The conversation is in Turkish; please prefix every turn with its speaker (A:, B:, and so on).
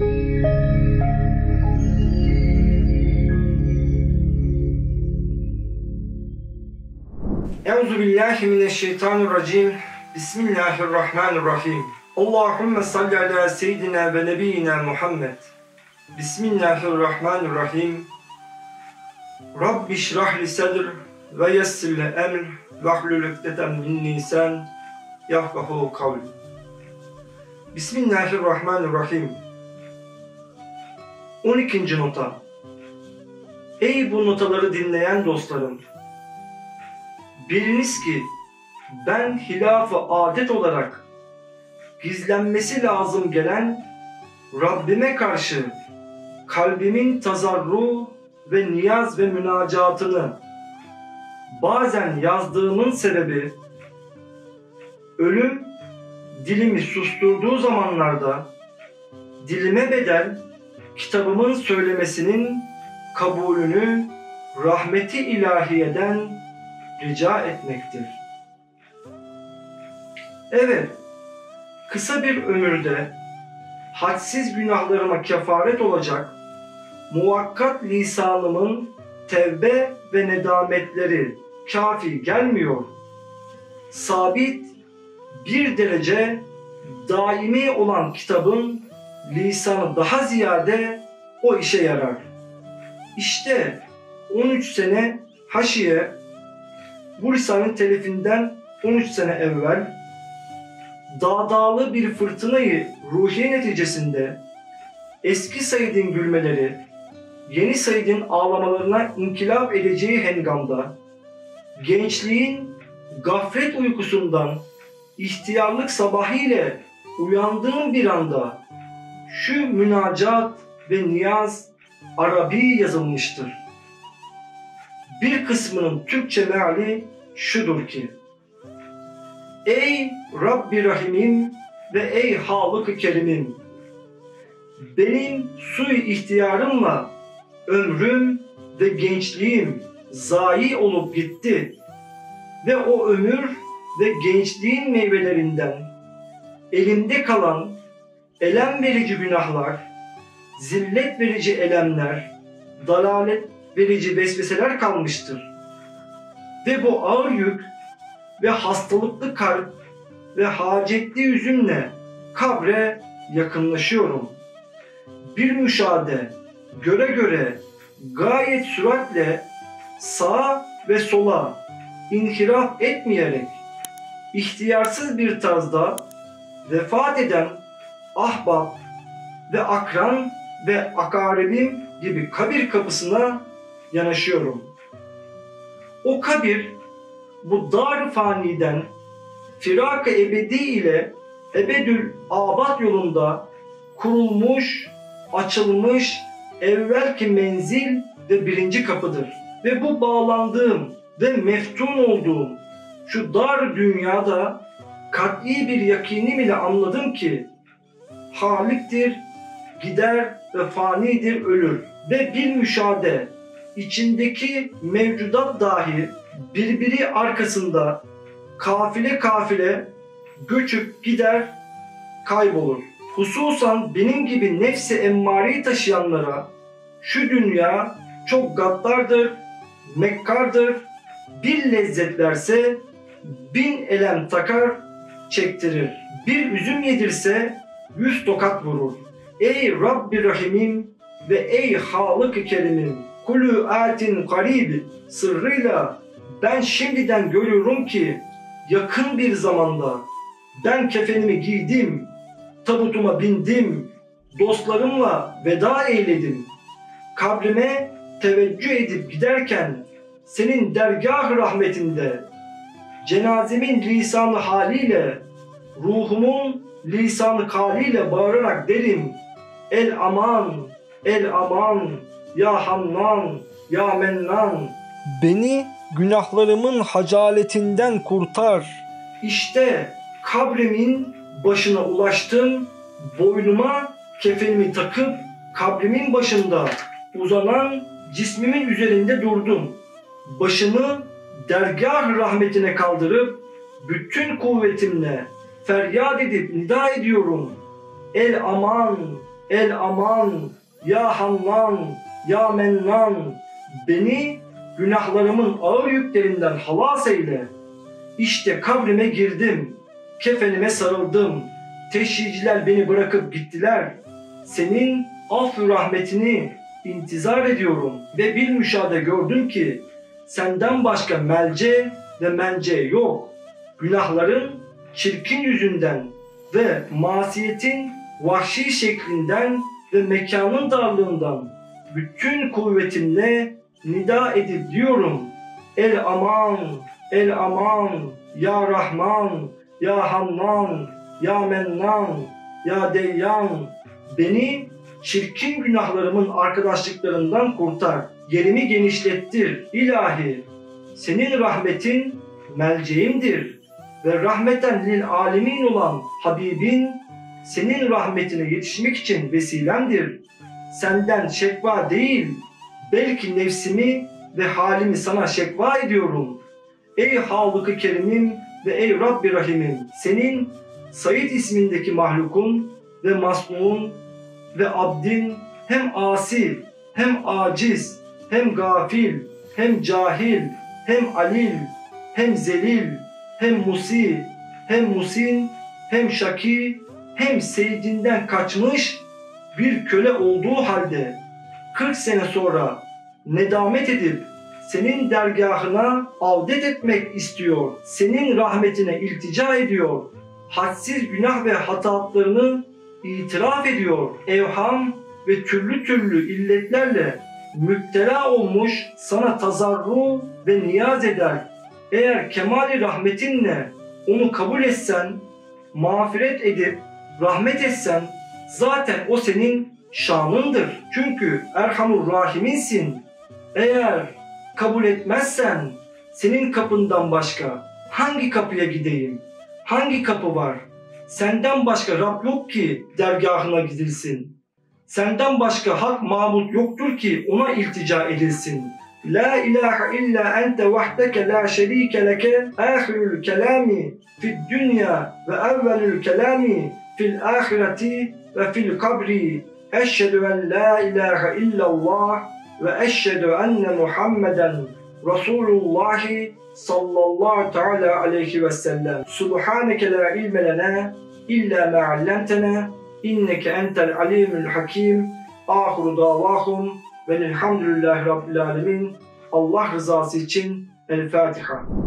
A: Euzu billahi mineşşeytanirracim. Bismillahirrahmanirrahim. Allahumme salli ala seyyidina ve nebiyyina Muhammed. Bismillahirrahmanirrahim. Rabbi şrah li sadr ve yessir li emr ve hlul ukdeten min lisan yafkahu kavl. Bismillahirrahmanirrahim. 12. nota. Ey bu notaları dinleyen dostlarım! Biliniz ki ben hilafı adet olarak gizlenmesi lazım gelen Rabbime karşı kalbimin tazarru ve niyaz ve münacatını bazen yazdığımın sebebi ölüm dilimi susturduğu zamanlarda dilime bedel kitabımın söylemesinin kabulünü rahmeti ilahiyeden rica etmektir. Evet, kısa bir ömürde hadsiz günahlarıma kefaret olacak muvakkat lisanımın tevbe ve nedametleri kafi gelmiyor. Sabit bir derece daimi olan kitabın lisanı daha ziyade o işe yarar. İşte 13 sene haşiye bu lisanın telifinden 13 sene evvel dağdağlı bir fırtınayı ruhiye neticesinde eski Said'in gülmeleri, yeni Said'in ağlamalarına inkılap edeceği hengamda gençliğin gaflet uykusundan ihtiyarlık sabahıyla uyandığım bir anda şu münacat ve niyaz Arabi yazılmıştır. Bir kısmının Türkçe meali şudur ki Ey Rabbi Rahimim ve ey Halık-ı Kerimim benim suy ihtiyarımla ömrüm ve gençliğim zayi olup gitti ve o ömür ve gençliğin meyvelerinden elimde kalan elem verici günahlar, zillet verici elemler, dalalet verici vesveseler kalmıştır. Ve bu ağır yük ve hastalıklı kalp ve hacetli yüzümle kabre yakınlaşıyorum. Bir müşahede göre göre gayet süratle sağa ve sola inhiraf etmeyerek ihtiyarsız bir tarzda vefat eden ahbap ve akran ve akaribim gibi kabir kapısına yanaşıyorum. O kabir bu dar faniden firak-ı ebedi ile ebedül abad yolunda kurulmuş, açılmış evvelki menzil ve birinci kapıdır. Ve bu bağlandığım ve meftun olduğum şu dar dünyada kat'i bir yakinim ile anladım ki Haliktir, gider ve fanidir ölür ve bir müşahede içindeki mevcudat dahi birbiri arkasında kafile kafile göçüp gider kaybolur. Hususan benim gibi nefsi emmareyi taşıyanlara şu dünya çok gaddardır, mekkardır, bir lezzet verse bin elem takar, çektirir. Bir üzüm yedirse yüz tokat vurur. Ey Rabbi Rahimim ve ey Halık-ı Kerimim kulü atin garib sırrıyla ben şimdiden görüyorum ki yakın bir zamanda ben kefenimi giydim, tabutuma bindim, dostlarımla veda eyledim. Kabrime teveccüh edip giderken senin dergah rahmetinde cenazemin lisanı haliyle ruhumun lisanı kaliyle bağırarak derim El aman, el aman, ya Hannan, ya Mennan. Beni günahlarımın hacaletinden kurtar. İşte kabrimin başına ulaştım, boynuma kefenimi takıp kabrimin başında uzanan cismimin üzerinde durdum. Başımı dergah rahmetine kaldırıp bütün kuvvetimle feryat edip nida ediyorum. El aman, El aman, ya Hannan, ya Mennan, beni günahlarımın ağır yüklerinden halas eyle. İşte kabrime girdim, kefenime sarıldım. Teşhiciler beni bırakıp gittiler. Senin affü rahmetini intizar ediyorum ve bir müşahede gördüm ki senden başka melce ve mence yok. Günahların çirkin yüzünden ve masiyetin vahşi şeklinden ve mekanın darlığından bütün kuvvetimle nida edip diyorum. El aman, el aman, ya Rahman, ya Hannan, ya Mennan, ya Deyyan. Beni çirkin günahlarımın arkadaşlıklarından kurtar. Yerimi genişlettir ilahi. Senin rahmetin melceğimdir ve rahmeten lil alemin olan Habibin senin rahmetine yetişmek için vesilemdir. Senden şekva değil, belki nefsimi ve halimi sana şekva ediyorum. Ey Halık-ı Kerim'im ve ey Rabbi Rahim'im, senin Said ismindeki mahlukun ve masnuun ve abdin hem asi, hem aciz, hem gafil, hem cahil, hem alil, hem zelil, hem musi, hem musin, hem şaki, hem seyyidinden kaçmış bir köle olduğu halde 40 sene sonra nedamet edip senin dergahına avdet etmek istiyor. Senin rahmetine iltica ediyor. Hadsiz günah ve hatalarını itiraf ediyor. Evham ve türlü türlü illetlerle müptela olmuş sana tazarru ve niyaz eder. Eğer kemali rahmetinle onu kabul etsen, mağfiret edip rahmet etsen zaten o senin şanındır. Çünkü Erhamur Rahim'insin. Eğer kabul etmezsen senin kapından başka hangi kapıya gideyim? Hangi kapı var? Senden başka Rab yok ki dergahına gidilsin. Senden başka hak mabut yoktur ki ona iltica edilsin. لا إله إلا أنت وحدك لا شريك لك. آخر الكلام في الدنيا وأول الكلام في الآخرة وفي القبر. أشهد أن لا إله إلا الله وأشهد أن محمدا رسول الله صلى الله تعالى عليه وسلم. سبحانك لا علم لنا إلا ما علمتنا. إنك أنت العليم الحكيم. آخر دعواهم davahum ve elhamdülillahi rabbil alemin. Allah rızası için El Fatiha.